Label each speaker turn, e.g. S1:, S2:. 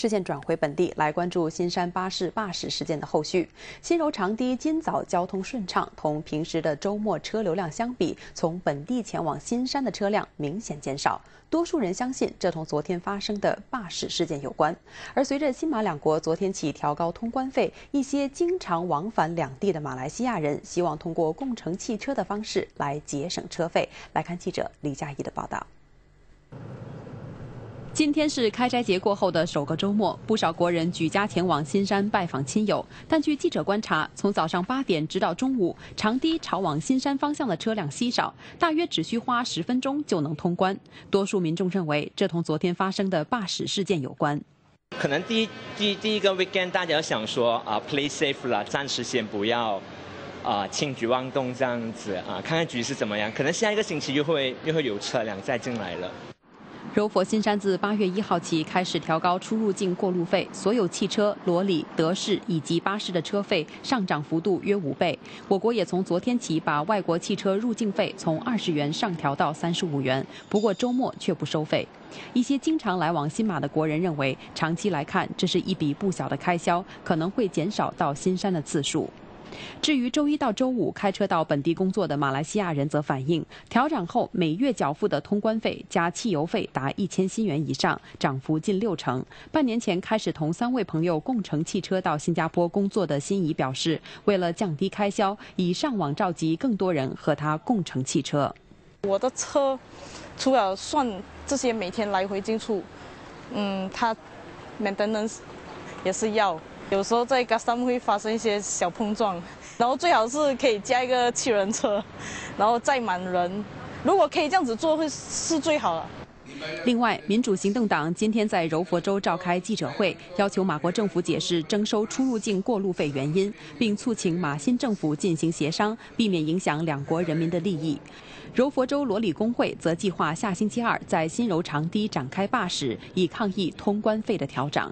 S1: 视线转回本地，来关注新山巴士罢驶事件的后续。新柔长堤今早交通顺畅，同平时的周末车流量相比，从本地前往新山的车辆明显减少。多数人相信这同昨天发生的罢驶事件有关。而随着新马两国昨天起调高通关费，一些经常往返两地的马来西亚人希望通过共乘汽车的方式来节省车费。来看记者李佳怡的报道。今天是开斋节过后的首个周末，不少国人举家前往新山拜访亲友。但据记者观察，从早上八点直到中午，长堤朝往新山方向的车辆稀少，大约只需花十分钟就能通关。多数民众认为，这同昨天发生的罢驶事件有关。
S2: 可能第一第第一个 weekend 大家想说啊，play safe 了，暂时先不要啊轻举妄动这样子啊，看看局势怎么样。可能下一个星期又会又会有车辆再进来了。
S1: 柔佛新山自八月一号起开始调高出入境过路费，所有汽车、罗里、德士以及巴士的车费上涨幅度约五倍。我国也从昨天起把外国汽车入境费从二十元上调到三十五元，不过周末却不收费。一些经常来往新马的国人认为，长期来看这是一笔不小的开销，可能会减少到新山的次数。至于周一到周五开车到本地工作的马来西亚人，则反映调整后每月缴付的通关费加汽油费达一千新元以上，涨幅近六成。半年前开始同三位朋友共乘汽车到新加坡工作的心仪表示，为了降低开销，已上网召集更多人和他共乘汽车。
S3: 我的车除了算这些每天来回进出，嗯，它 maintenance 也是要。有时候在 gas 上会发生一些小碰撞，然后最好是可以加一个七人车，然后载满人。如果可以这样子做，会是最好的。
S1: 另外，民主行动党今天在柔佛州召开记者会，要求马国政府解释征收出入境过路费原因，并促请马新政府进行协商，避免影响两国人民的利益。柔佛州罗里工会则计划下星期二在新柔长堤展开罢驶，以抗议通关费的调整。